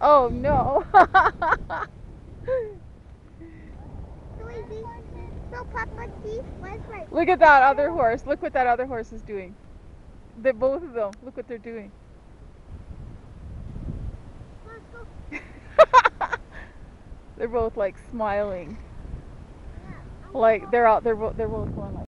Oh, no. Look at that other horse. Look what that other horse is doing. They both of them. Look what they're doing. They're both like smiling. Like they're out. They're both. They're both going like.